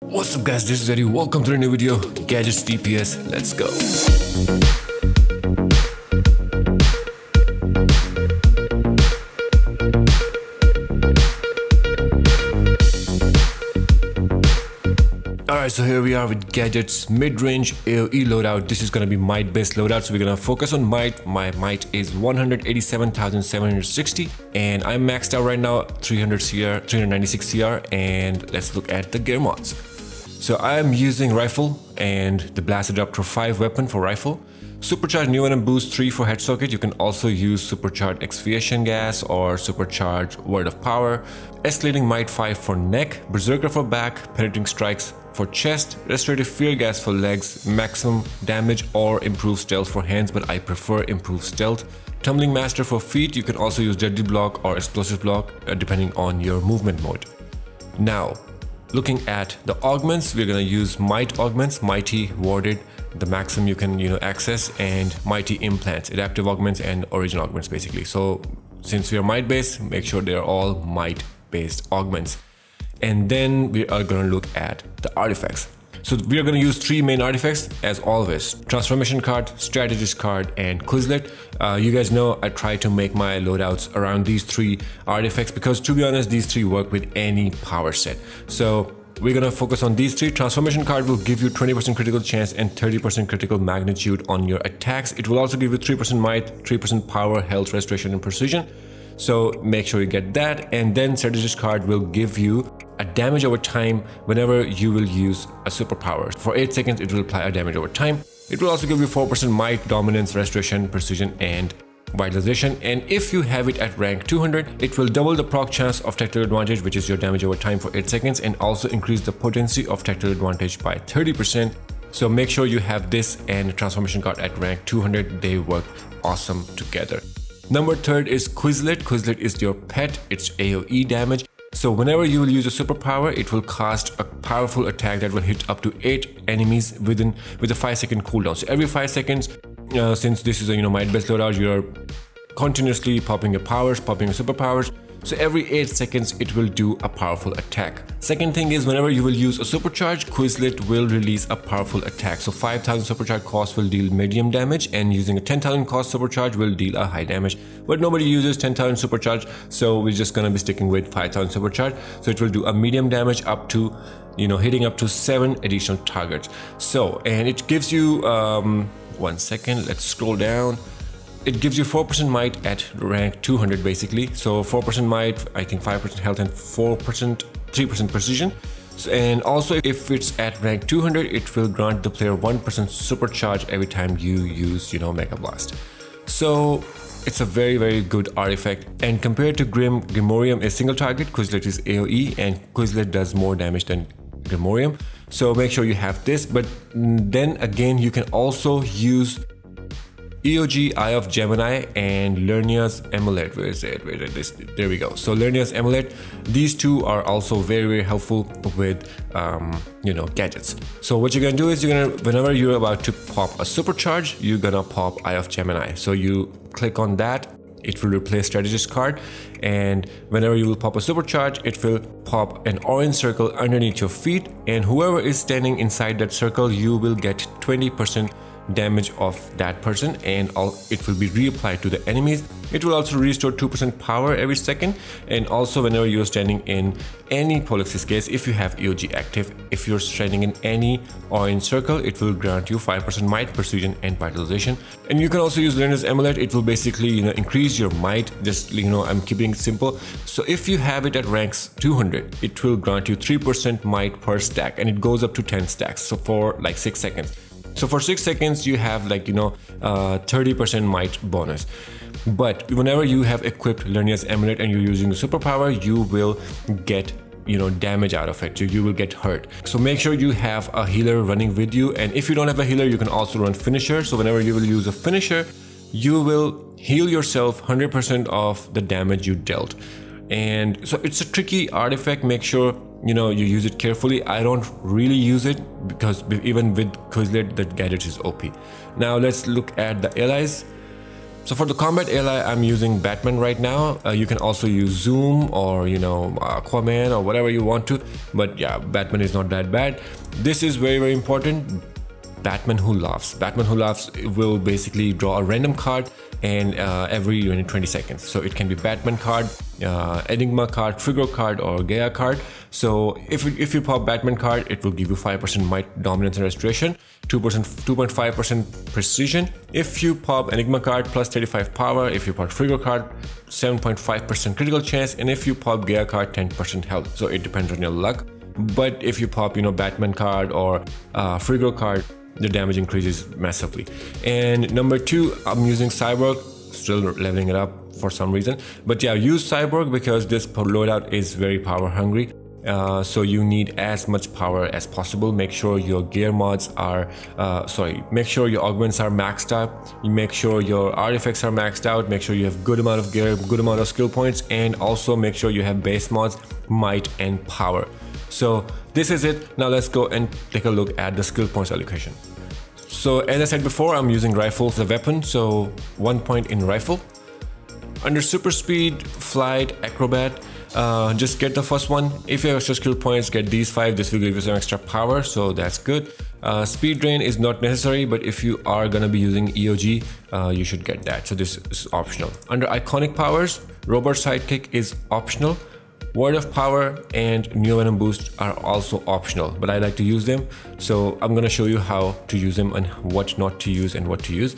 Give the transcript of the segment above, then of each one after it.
What's up guys, this is Eddie. Welcome to a new video, Gadgets DPS. Let's go. Alright, so here we are with Gadgets mid-range AoE loadout. This is gonna be might based loadout, so we're gonna focus on might. My might is 187,760 and I'm maxed out right now 300 CR, 396 CR and let's look at the gear mods. So I'm using rifle and the Blast Adapter 5 weapon for rifle. Supercharged Neo Venom Boost 3 for head socket. You can also use Supercharged Asphyxiation Gas or Supercharged Word of Power. Escalating Might 5 for neck. Berserker for back. Penetrating Strikes for chest. Restorative Fear Gas for legs. Maximum damage or improved stealth for hands, but I prefer improved stealth. Tumbling Master for feet. You can also use Deadly Block or Explosive Block uh, depending on your movement mode. Now, looking at the augments, we're gonna use Might augments, Mighty, Warded, the maximum you can you know access and mighty implants adaptive augments and origin augments basically. So since we are might based make sure they're all might based augments. And then we are going to look at the artifacts so we are going to use three main artifacts as always transformation card strategist card and quislet uh, you guys know i try to make my loadouts around these three artifacts because to be honest these three work with any power set so we're gonna focus on these three. Transformation card will give you 20% critical chance and 30% critical magnitude on your attacks. It will also give you 3% might, 3% power, health, restoration, and precision. So make sure you get that. And then strategist card will give you a damage over time whenever you will use a superpower. For 8 seconds, it will apply a damage over time. It will also give you 4% might, dominance, restoration, precision, and vitalization. And if you have it at rank 200 it will double the proc chance of tactical advantage which is your damage over time for 8 seconds and also increase the potency of tactical advantage by 30% so make sure you have this and transformation card at rank 200 they work awesome together. Number third is quislet. Quislet is your pet. It's aoe damage so whenever you will use a superpower, it will cast a powerful attack that will hit up to 8 enemies within with a 5 second cooldown. So every 5 seconds, uh, since this is a you know might best loadout, you're continuously popping your powers, popping your superpowers. So every 8 seconds it will do a powerful attack. Second thing is whenever you will use a supercharge, Quislet will release a powerful attack. So 5000 supercharge cost will deal medium damage and using a 10,000 cost supercharge will deal a high damage. But nobody uses 10,000 supercharge so we're just gonna be sticking with 5000 supercharge. So it will do a medium damage up to you know hitting up to 7 additional targets. So and it gives you um, one second let's scroll down it gives you 4% might at rank 200 basically. So 4% might, I think 5% health and 4%, 3% precision. And also if it's at rank 200, it will grant the player 1% supercharge every time you use, you know, Mega Blast. So it's a very, very good artifact. And compared to Grim, Grimorium is single target, Quislet is AoE, and Quislet does more damage than Grimorium. So make sure you have this, but then again, you can also use EOG Eye of Gemini and Lernia's Amulet. Where is it? Where is this? There we go. So Lernia's Amulet. These two are also very very helpful with um, you know gadgets. So what you're gonna do is you're gonna whenever you're about to pop a supercharge, you're gonna pop Eye of Gemini. So you click on that. It will replace strategist card, and whenever you will pop a supercharge, it will pop an orange circle underneath your feet, and whoever is standing inside that circle, you will get 20% damage of that person and all, it will be reapplied to the enemies. It will also restore 2% power every second and also whenever you're standing in any Polixis case, if you have EOG active, if you're standing in any orange circle, it will grant you 5% might, precision and vitalization. And you can also use Lernia's Amulet, it will basically you know increase your might, just you know I'm keeping it simple. So if you have it at ranks 200, it will grant you 3% might per stack and it goes up to 10 stacks, so for like 6 seconds. So for six seconds, you have like, you know, 30% uh, might bonus. But whenever you have equipped Lernia's Amulet and you're using superpower, you will get you know damage out of it. So you will get hurt. So make sure you have a healer running with you. And if you don't have a healer you can also run finisher. So whenever you will use a finisher you will heal yourself 100% of the damage you dealt. And so it's a tricky artifact. Make sure you know you use it carefully i don't really use it because even with quislet the gadget is op now let's look at the allies So for the combat ally, I'm using Batman right now. Uh, you can also use Zoom or, you know, Aquaman or whatever you want to. But yeah, Batman is not that bad. This is very, very important. Batman Who Laughs. Batman Who Laughs will basically draw a random card and uh, every 20 seconds. So it can be Batman card, uh, Enigma card, Trigger card, or Gaia card. So if, if you pop Batman card, it will give you 5% might, dominance, and restoration, 2%, 2.5% precision. If you pop Enigma card, plus 35 power. If you pop Trigger card, 7.5% critical chance. And if you pop Gaia card, 10% health. So it depends on your luck. But if you pop, you know, Batman card or uh, Frigga card, the damage increases massively. And number two, I'm using Cyborg, still leveling it up for some reason. But yeah, use Cyborg because this loadout is very power hungry. Uh, so you need as much power as possible make sure your gear mods are uh, sorry make sure your augments are maxed out you make sure your artifacts are maxed out make sure you have good amount of gear good amount of skill points and also make sure you have base mods might and power so this is it. Now let's go and take a look at the skill points allocation. So as I said before, I'm using rifle as a weapon. So one point in rifle. Under super speed, flight, acrobat, uh, just get the first one. If you have extra skill points, get these five. This will give you some extra power, so that's good. Uh, speed drain is not necessary, but if you are gonna be using EOG, uh, you should get that. So this is optional. Under iconic powers, robot sidekick is optional. Word of Power and Neo Venom Boost are also optional, but I like to use them. So I'm gonna show you how to use them and what not to use and what to use.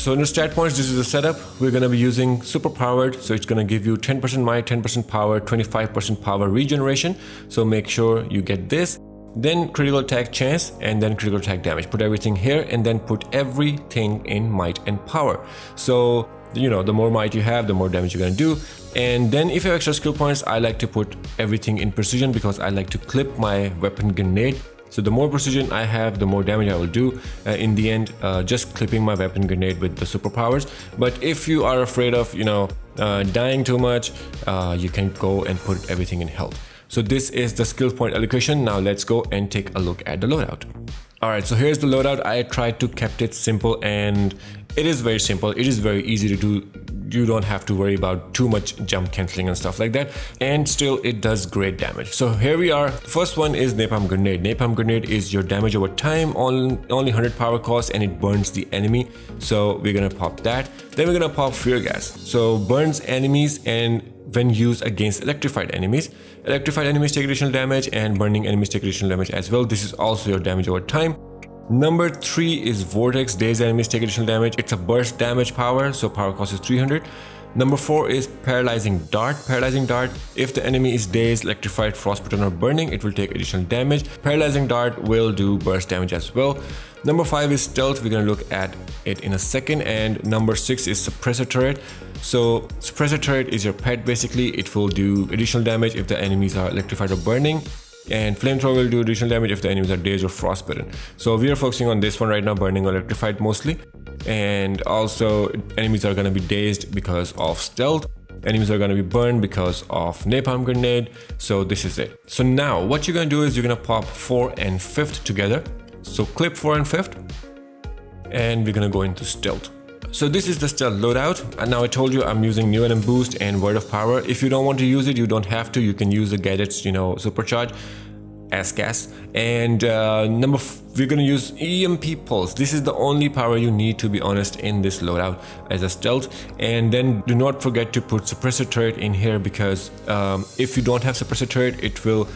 So in the stat points, this is the setup. We're gonna be using super powered, so it's gonna give you 10% might, 10% power, 25% power regeneration. So make sure you get this. Then critical attack chance and then critical attack damage. Put everything here and then put everything in might and power. So you know, the more might you have, the more damage you're gonna do. And then if you have extra skill points, I like to put everything in precision because I like to clip my weapon grenade. So the more precision I have, the more damage I will do. Uh, in the end, uh, just clipping my weapon grenade with the superpowers. But if you are afraid of, you know, uh, dying too much, uh, you can go and put everything in health. So this is the skill point allocation. Now let's go and take a look at the loadout. Alright, so here's the loadout. I tried to kept it simple and it is very simple. It is very easy to do. You don't have to worry about too much jump cancelling and stuff like that. And still it does great damage. So here we are. The first one is Napalm Grenade. Napalm Grenade is your damage over time on only 100 power cost and it burns the enemy. So we're gonna pop that. Then we're gonna pop Fear Gas. So burns enemies and when used against electrified enemies. Electrified enemies take additional damage and burning enemies take additional damage as well. This is also your damage over time. Number 3 is Vortex, dazed enemies take additional damage. It's a burst damage power, so power cost is 300. Number 4 is Paralyzing Dart. Paralyzing Dart, if the enemy is dazed, electrified, frostbitten or burning, it will take additional damage. Paralyzing Dart will do burst damage as well. Number 5 is Stealth, we're gonna look at it in a second. And number 6 is Suppressor Turret. So Suppressor Turret is your pet basically, it will do additional damage if the enemies are electrified or burning and flamethrower will do additional damage if the enemies are dazed or frostbitten. So we are focusing on this one right now, burning electrified mostly. And also enemies are gonna be dazed because of stealth. Enemies are gonna be burned because of napalm grenade. So this is it. So now what you're gonna do is you're gonna pop four and fifth together. So clip four and fifth, and we're gonna go into stealth. So this is the stealth loadout and now I told you I'm using Neo Venom Boost and Word of Power. If you don't want to use it, you don't have to. You can use the gadgets, you know, supercharge as gas. And uh, number we're gonna use EMP Pulse. This is the only power you need to be honest in this loadout as a stealth. And then do not forget to put Suppressor Turret in here because um, if you don't have Suppressor Turret, it will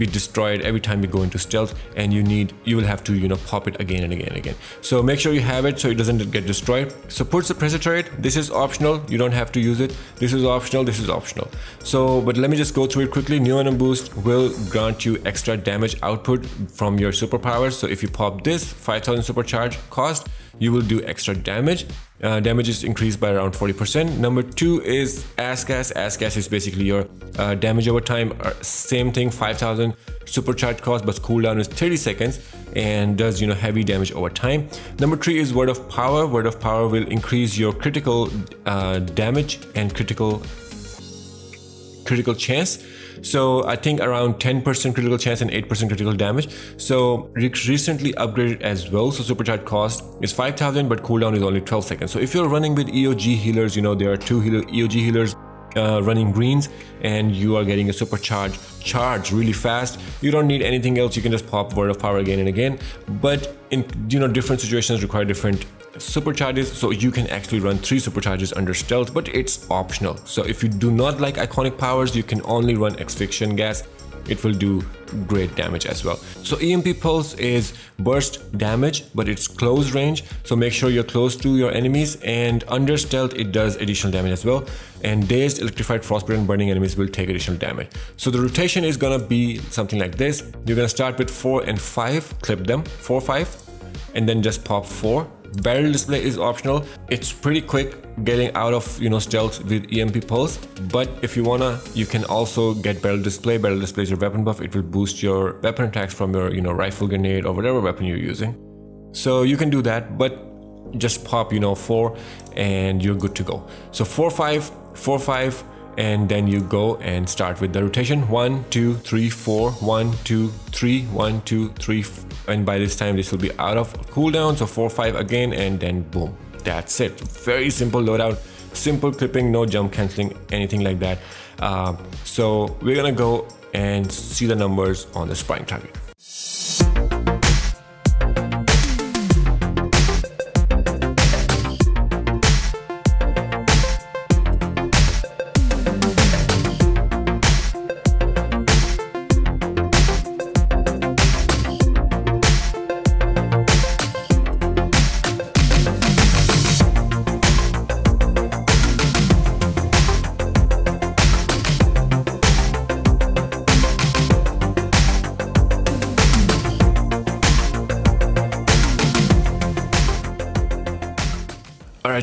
be destroyed every time you go into stealth and you need you will have to you know pop it again and again and again. So make sure you have it so it doesn't get destroyed. Put suppressor turret this is optional. You don't have to use it. This is optional. This is optional. So but let me just go through it quickly. Neo Venom boost will grant you extra damage output from your superpowers. So if you pop this 5000 supercharge cost you will do extra damage. Uh, damage is increased by around 40%. Number two is ASGAS. ASGAS is basically your uh, damage over time. Uh, same thing, 5000 supercharge cost, but cooldown is 30 seconds and does you know heavy damage over time. Number three is Word of Power. Word of Power will increase your critical uh, damage and critical critical chance So I think around 10% critical chance and 8% critical damage. So recently upgraded as well. So supercharge cost is 5000 but cooldown is only 12 seconds. So if you're running with EOG healers, you know, there are two healer, EOG healers uh, running greens and you are getting a supercharge charge really fast. You don't need anything else. You can just pop word of power again and again. But in you know different situations require different supercharges so you can actually run three supercharges under stealth but it's optional. So if you do not like iconic powers you can only run asphyxiation gas it will do great damage as well. So EMP Pulse is burst damage, but it's close range. So make sure you're close to your enemies and under stealth, it does additional damage as well. And dazed, electrified, frostbite and burning enemies will take additional damage. So the rotation is gonna be something like this. You're gonna start with four and five, clip them, four, five, and then just pop four barrel display is optional. It's pretty quick getting out of you know stealth with emp pulse. But if you wanna you can also get barrel display. Barrel display is your weapon buff. It will boost your weapon attacks from your you know rifle grenade or whatever weapon you're using. So you can do that but just pop you know four and you're good to go. So four five four five and then you go and start with the rotation. One two three four. One two three. One two three and by this time this will be out of cooldown. So four five again and then boom. That's it. Very simple loadout. Simple clipping no jump canceling anything like that. Uh, so we're gonna go and see the numbers on the sparring target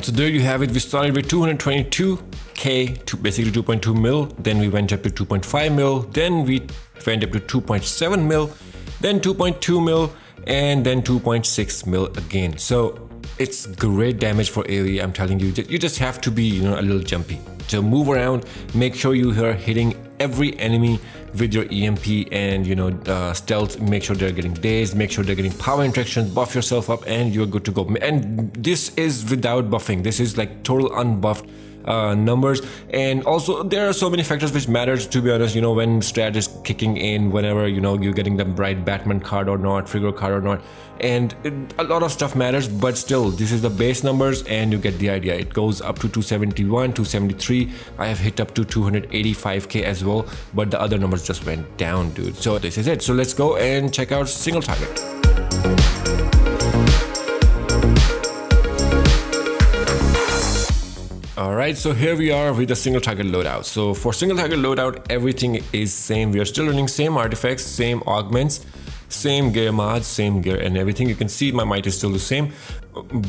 So there you have it. We started with 222k to basically 2.2 mil, then we went up to 2.5 mil, then we went up to 2.7 mil, then 2.2 mil, and then 2.6 mil again. So it's great damage for AoE, I'm telling you. You just have to be, you know, a little jumpy. So move around, make sure you are hitting every enemy with your EMP and you know uh, stealth. Make sure they're getting dazed. Make sure they're getting power interactions buff yourself up and you're good to go. And this is without buffing. This is like total unbuffed uh, numbers. And also there are so many factors which matters to be honest. You know when strat is kicking in whenever you know you're getting the bright batman card or not figure card or not. And it, a lot of stuff matters but still this is the base numbers and you get the idea. It goes up to 271 273 i have hit up to 285k as well but the other numbers just went down dude. So this is it. So let's go and check out single target Alright, so here we are with the single target loadout. So for single target loadout, everything is same. We are still running same artifacts, same augments, same gear mods, same gear and everything. You can see my might is still the same.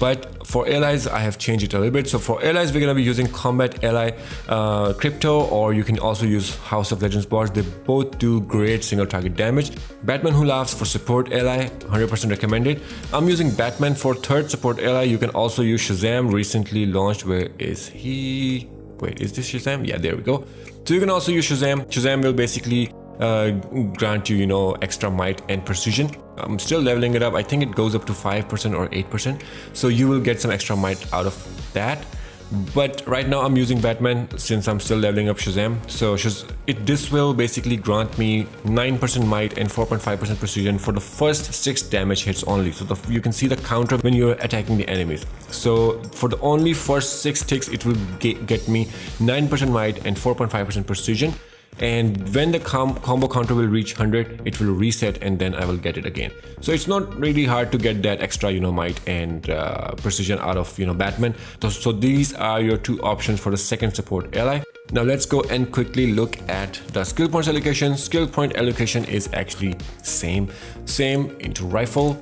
But for allies, I have changed it a little bit. So for allies, we're gonna be using Combat Ally uh, Krypto, or you can also use House of Legends bars. They both do great single target damage. Batman Who Laughs for support ally, 100% recommended. I'm using Batman for third support ally. You can also use Shazam, recently launched. Where is he? Wait, is this Shazam? Yeah, there we go. So you can also use Shazam. Shazam will basically uh, grant you, you know, extra might and precision. I'm still leveling it up. I think it goes up to 5% or 8%. So you will get some extra might out of that. But right now I'm using Batman since I'm still leveling up Shazam. So it, this will basically grant me 9% might and 4.5% precision for the first 6 damage hits only. So the, you can see the counter when you're attacking the enemies. So for the only first 6 ticks it will get, get me 9% might and 4.5% precision and when the com combo counter will reach 100 it will reset and then I will get it again. So it's not really hard to get that extra you know might and uh, precision out of you know Batman. So, so these are your two options for the second support ally. Now let's go and quickly look at the skill points allocation. Skill point allocation is actually same same into rifle.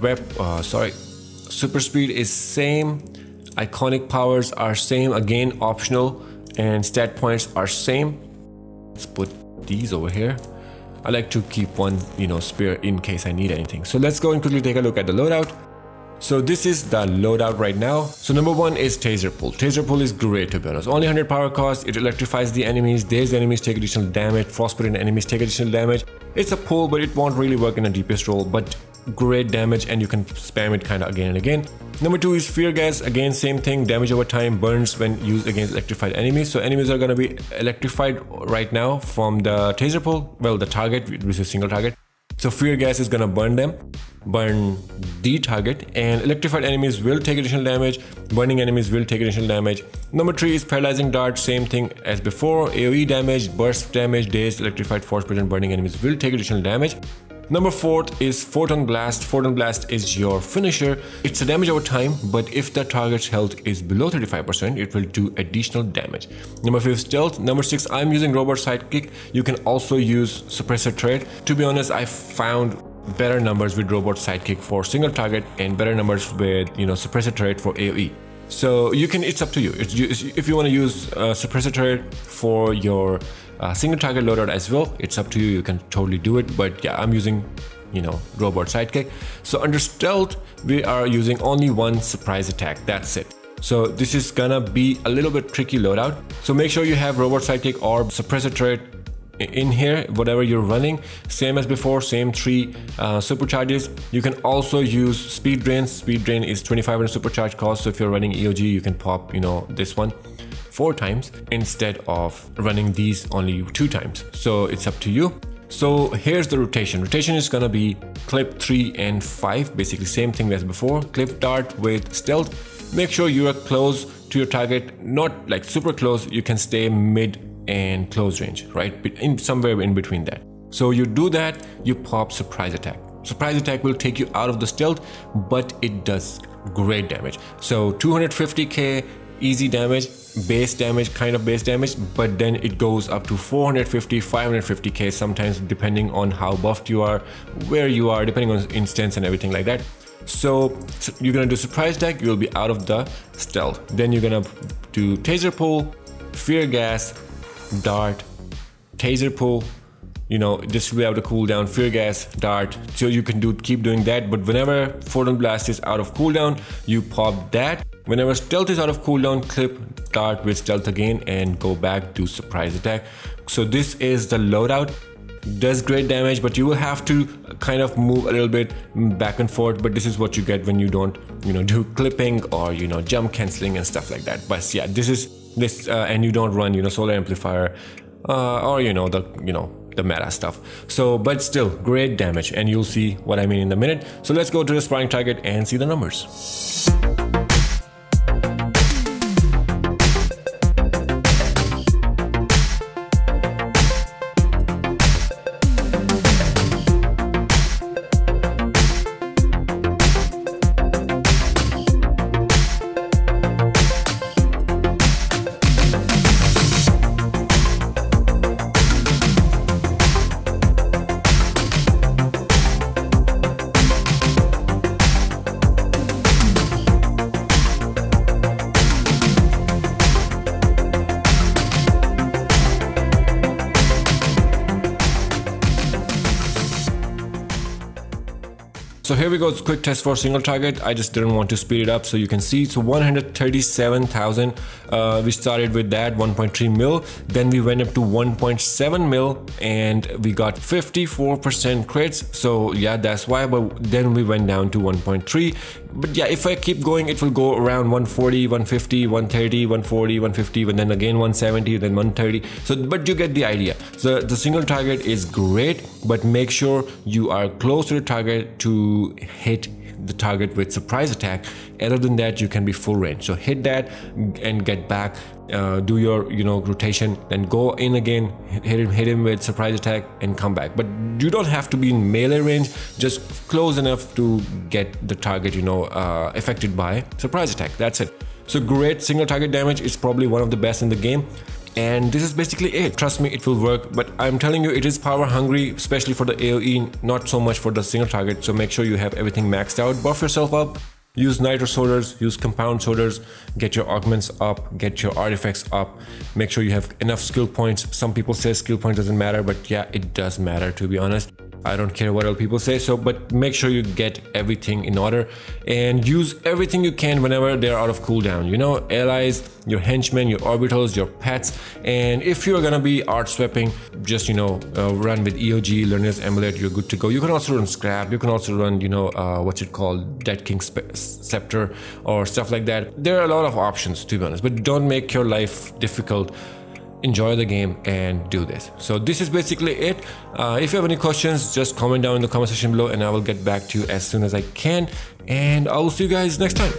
Web uh, sorry super speed is same. Iconic powers are same. Again optional and stat points are same let's put these over here I like to keep one you know spare in case I need anything so let's go and quickly take a look at the loadout So this is the loadout right now. So number one is Taser Pull. Taser Pull is great to be honest. Only 100 power cost, it electrifies the enemies, dazed enemies take additional damage, frostbitten enemies take additional damage. It's a pull but it won't really work in a DPS role but great damage and you can spam it kind of again and again. Number two is Fear Gas. Again, same thing. Damage over time burns when used against electrified enemies. So enemies are going to be electrified right now from the Taser Pull. Well, the target, which is single target. So fear gas is gonna burn them, burn the target, and electrified enemies will take additional damage. Burning enemies will take additional damage. Number three is paralyzing dart, same thing as before. AoE damage, burst damage, dazed, electrified, force and burning enemies will take additional damage. Number four is Photon Blast. Photon Blast is your finisher. It's a damage over time, but if the target's health is below 35%, it will do additional damage. Number five, Stealth. Number six, I'm using Robot Sidekick. You can also use Suppressor Turret. To be honest, I found better numbers with Robot Sidekick for single target and better numbers with, you know, Suppressor Turret for AoE. So you can, it's up to you. It's, if you want to use uh, Suppressor Turret for your uh, single target loadout as well. It's up to you. You can totally do it. But yeah i'm using you know robot sidekick. So under stealth we are using only one surprise attack. That's it. So this is gonna be a little bit tricky loadout. So make sure you have robot sidekick or suppressor turret in here whatever you're running. Same as before same three uh, supercharges. You can also use speed drain speed drain is 2500 supercharge cost. So if you're running eog you can pop you know this one four times instead of running these only two times. So it's up to you. So here's the rotation. Rotation is gonna be clip 3 and 5, basically same thing as before. Clip dart with stealth. Make sure you are close to your target, not like super close, you can stay mid and close range, right? In somewhere in between that. So you do that, you pop surprise attack. Surprise attack will take you out of the stealth, but it does great damage. So 250k easy damage base damage kind of base damage but then it goes up to 450 550k sometimes depending on how buffed you are where you are depending on instance and everything like that. So, so you're gonna do surprise deck you'll be out of the stealth. Then you're gonna do taser pull fear gas dart taser pull you know just will be able to cool down fear gas dart so you can do keep doing that but whenever photon blast is out of cooldown you pop that Whenever stealth is out of cooldown, clip dart with stealth again and go back to surprise attack. So this is the loadout. Does great damage, but you will have to kind of move a little bit back and forth. But this is what you get when you don't, you know, do clipping or you know jump canceling and stuff like that. But yeah, this is this, uh, and you don't run, you know, solar amplifier uh, or you know the you know the meta stuff. So, but still, great damage, and you'll see what I mean in a minute. So let's go to the sparring target and see the numbers. Here we go, it's quick test for single target. I just didn't want to speed it up so you can see. So 137,000, uh, we started with that 1.3 mil. Then we went up to 1.7 mil and we got 54% crits. So yeah, that's why, but then we went down to 1.3 but yeah if i keep going it will go around 140 150 130 140 150 and then again 170 then 130 so but you get the idea. So the single target is great but make sure you are close to the target to hit the target with surprise attack other than that you can be full range. So hit that and get back uh, do your you know rotation then go in again hit him hit him with surprise attack and come back. But you don't have to be in melee range just close enough to get the target you know uh, affected by surprise attack. That's it. So great single target damage is probably one of the best in the game and this is basically it. Trust me it will work. But i'm telling you it is power hungry especially for the aoe not so much for the single target. So make sure you have everything maxed out. Buff yourself up. Use nitro sorters. Use compound sorters. Get your augments up. Get your artifacts up. Make sure you have enough skill points. Some people say skill point doesn't matter but yeah it does matter to be honest I don't care what other people say. So, but make sure you get everything in order and use everything you can whenever they're out of cooldown. You know, allies, your henchmen, your orbitals, your pets. And if you're gonna be art swapping, just, you know, uh, run with EOG, Learner's Amulet, you're good to go. You can also run Scrap. You can also run, you know, uh, what's it called? Dead King Scepter or stuff like that. There are a lot of options, to be honest, but don't make your life difficult enjoy the game and do this. So this is basically it. Uh, if you have any questions just comment down in the comment section below and i will get back to you as soon as i can. And i will see you guys next time